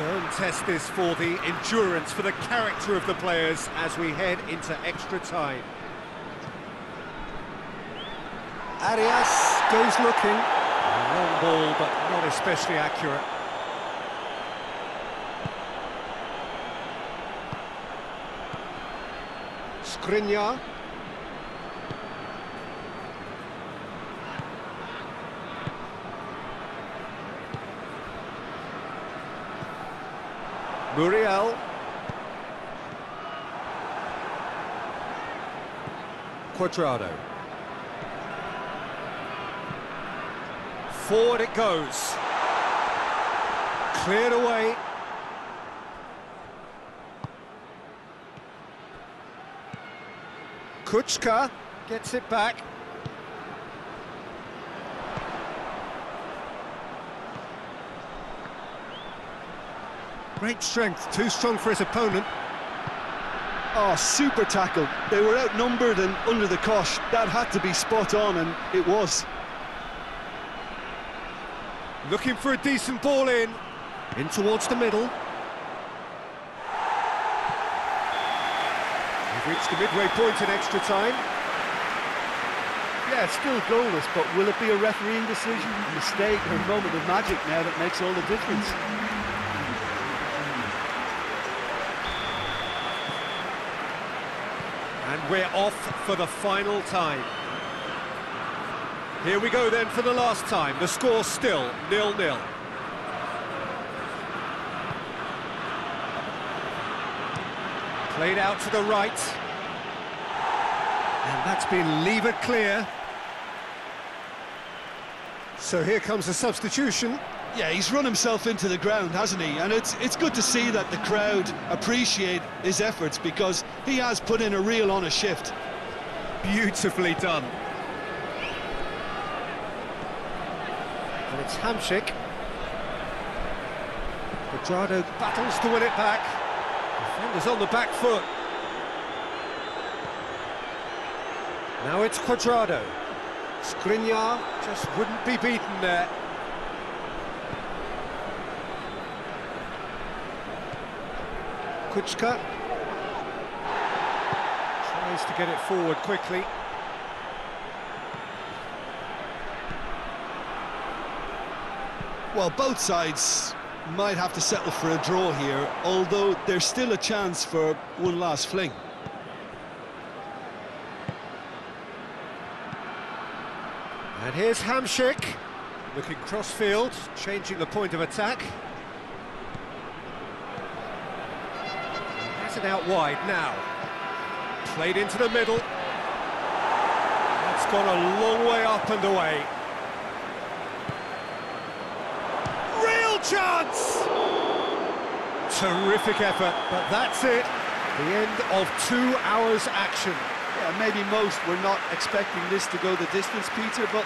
Stone test this for the endurance, for the character of the players as we head into extra time. Arias goes looking. A long ball, but not especially accurate. Skriniar. Muriel. Cuadrado. Forward it goes. Cleared away. Kucka gets it back. Great strength, too strong for his opponent. Oh, super tackle. They were outnumbered and under the cosh. That had to be spot on, and it was. Looking for a decent ball in. In towards the middle. We've reached the midway point in extra time. Yeah, still goalless, but will it be a refereeing decision, a mistake, or a moment of magic now that makes all the difference? And we're off for the final time. Here we go then for the last time. The score still nil-nil. Played out to the right. And that's been levered clear. So here comes the substitution. Yeah, he's run himself into the ground, hasn't he? And it's it's good to see that the crowd appreciate his efforts because he has put in a real honest shift. Beautifully done. And it's Hamsik. Cuadrado battles to win it back. Defenders on the back foot. Now it's Cuadrado. Skriniar. Just wouldn't be beaten there. Kucka. Tries to get it forward quickly. Well, both sides might have to settle for a draw here, although there's still a chance for one last fling. And here's Hamsik, looking cross-field, changing the point of attack. Out wide now. Played into the middle. That's gone a long way up and away. Real chance! Terrific effort, but that's it. The end of two hours action. Yeah, maybe most were not expecting this to go the distance, Peter, but